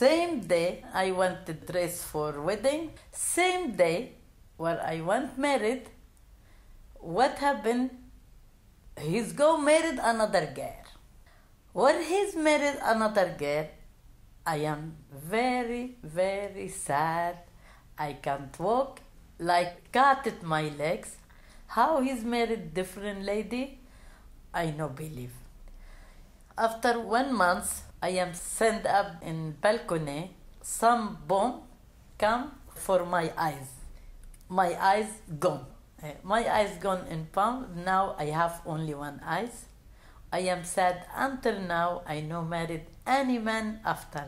Same day I want to dress for wedding. Same day where I want married. What happened? He's go married another girl. When he's married another girl, I am very, very sad. I can't walk, like cut at my legs. How he's married different lady, I no believe. After one month, I am sent up in balcony. Some bomb come for my eyes. My eyes gone. Eh, My eyes gone in palm. Now I have only one eyes. I am sad until now. I no married any man after